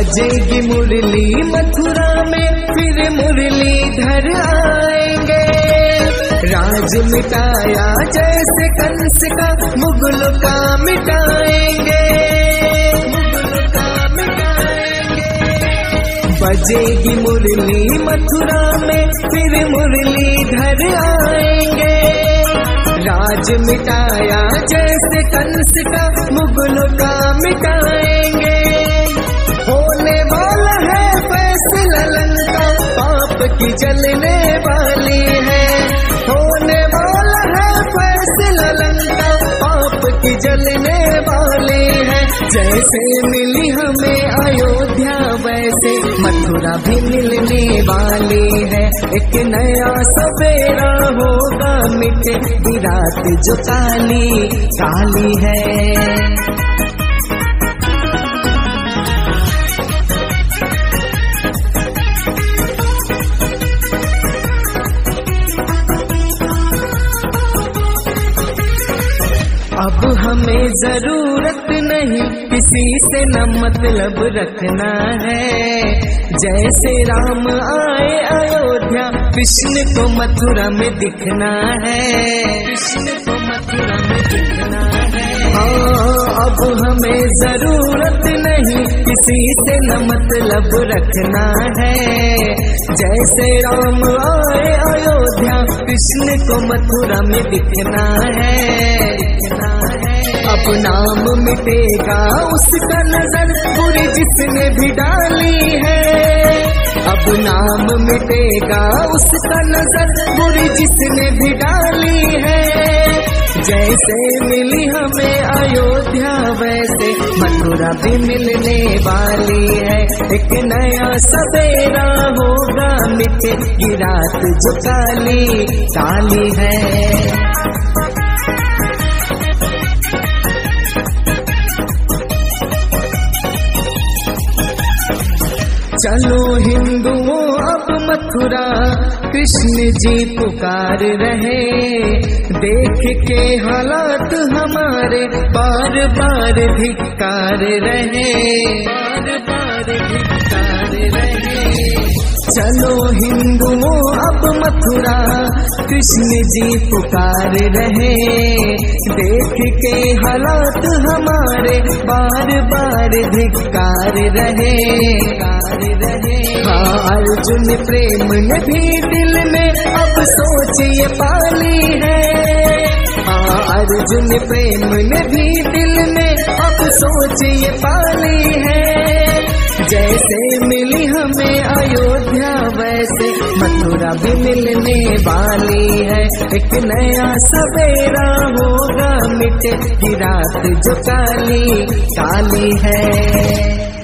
बजेगी मुरली मथुरा में, फिर मुरली धर आएँगे। राज मिटाया, जैसे कंस का मुगल का मिटाएँगे। बजेगी मुरली मथुरा में, फिर मुरली धर आएँगे। राज मिटाया, जैसे कंस का मुगल का मिटाएँगे। की जलने वाली है। होने वाला है फैसला लंका, पाप की जलने वाली है। जैसे मिली हमें अयोध्या, वैसे मथुरा भी मिलने वाली है। एक नया सवेरा होगा मिटे, विराट जो काली काली है। अब हमें ज़रूरत नहीं, किसी से न मतलब रखना है। जैसे राम आए अयोध्या, कृष्ण को मथुरा में दिखना है। कृष्ण को मथुरा में दिखना है। हाँ अब हमें ज़रूरत नहीं, किसी से न मतलब रखना है। जैसे राम आए अयोध्या, कृष्ण को मथुरा में दिखना है। नाम मिटेगा। उसका नज़र बुरी जिसने भी डाली है। अब नाम मिटेगा। उसका नज़र बुरी जिसने भी डाली है। जैसे मिली हमें अयोध्या, वैसे मथुरा भी मिलने वाली है। एक नया सवेरा होगा मिटे की रात जो काली काली है। चलो हिंदुओं, अब मथुरा। कृष्ण जी पुकार रहे। देख के हालात हमारे बार बार धिकार रहे। बार बार धिकार रहे। चलो हिंदुओं मथुरा, कृष्ण जी पुकार रहे। देख के हालात हमारे बार बार धिकार रहे। हाँ अर्जुन प्रेम ने भी दिल में अब सोच ये पाली है। हाँ अर्जुन प्रेम ने भी दिल में अब सोच ये पाली मथुरा भी मिलने वाली है। एक नया सवेरा होगा मिट, की रात जो काली काली है।